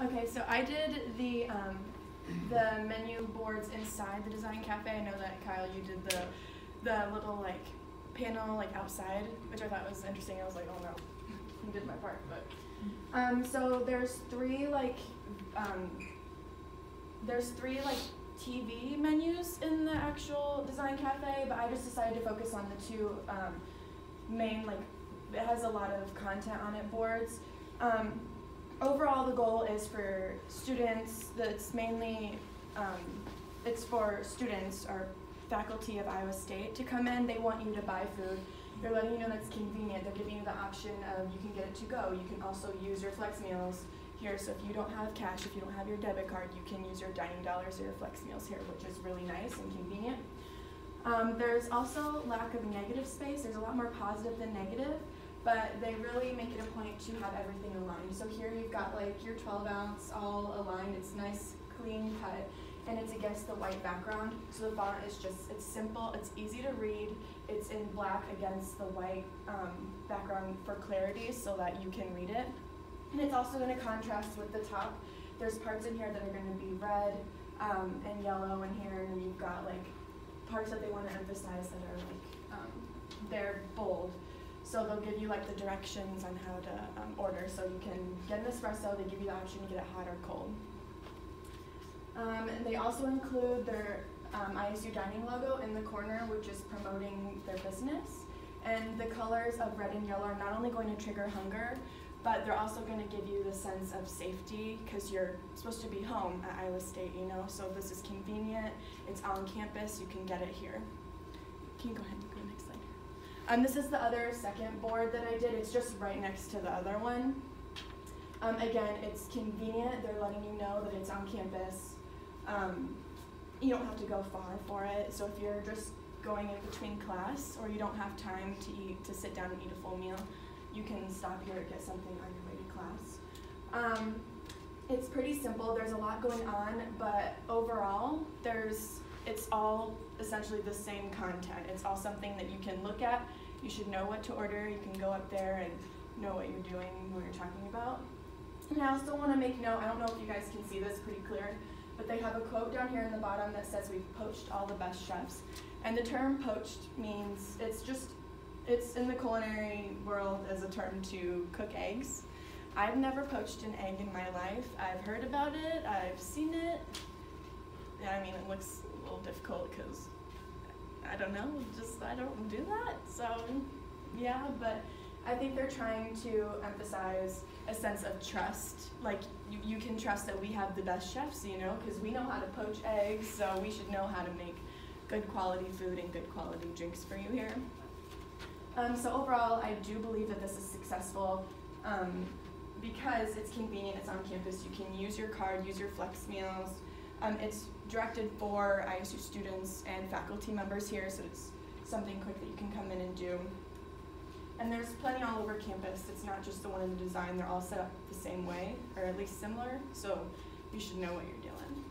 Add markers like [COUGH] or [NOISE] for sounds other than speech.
Okay, so I did the um, the menu boards inside the design cafe. I know that Kyle, you did the the little like panel like outside, which I thought was interesting. I was like, oh no, [LAUGHS] you did my part. But um, so there's three like um, there's three like TV menus in the actual design cafe, but I just decided to focus on the two um, main like it has a lot of content on it boards. Um, overall, the goal is for students. That's mainly um, it's for students or faculty of Iowa State to come in. They want you to buy food. They're letting you know that's convenient. They're giving you the option of you can get it to go. You can also use your flex meals here. So if you don't have cash, if you don't have your debit card, you can use your dining dollars or your flex meals here, which is really nice and convenient. Um, there's also lack of negative space. There's a lot more positive than negative, but they really make it a point to have everything aligned. So here you've got like your 12 ounce all aligned. It's nice, clean cut, and it's against the white background. So the font is just, it's simple, it's easy to read. It's in black against the white um, background for clarity so that you can read it. And it's also going to contrast with the top. There's parts in here that are going to be red um, and yellow in here, and then you've got like parts that they want to emphasize that are like um, they're bold. So they'll give you like the directions on how to um, order. So you can get an espresso. They give you the option to get it hot or cold. Um, they also include their um, ISU dining logo in the corner, which is promoting their business. And the colors of red and yellow are not only going to trigger hunger, but they're also going to give you the sense of safety because you're supposed to be home at Iowa State, you know. So this is convenient. It's on campus. You can get it here. Can you go ahead and go next slide? Um, this is the other second board that I did. It's just right next to the other one. Um, again, it's convenient. They're letting you know that it's on campus. Um, you don't have to go far for it. So if you're just going in between class or you don't have time to eat to sit down and eat a full meal, you can stop here and get something on your way to class. Um, it's pretty simple. There's a lot going on, but overall, there's it's all essentially the same content. It's all something that you can look at. You should know what to order. You can go up there and know what you're doing, what you're talking about. And I also want to make note, I don't know if you guys can see this pretty clear, but they have a quote down here in the bottom that says we've poached all the best chefs. And the term poached means it's just it's in the culinary world as a term to cook eggs. I've never poached an egg in my life. I've heard about it, I've seen it. Yeah, I mean, it looks a little difficult because I don't know, just I don't do that. So, yeah, but I think they're trying to emphasize a sense of trust. Like, you, you can trust that we have the best chefs, you know, because we know how to poach eggs, so we should know how to make good quality food and good quality drinks for you here. Um, so overall, I do believe that this is successful um, because it's convenient, it's on campus, you can use your card, use your flex meals. Um, it's directed for ISU students and faculty members here, so it's something quick that you can come in and do. And there's plenty all over campus. It's not just the one in the design. They're all set up the same way, or at least similar, so you should know what you're doing.